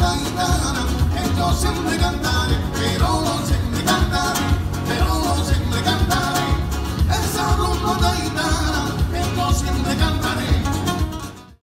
la guitarra, ellos siempre cantan.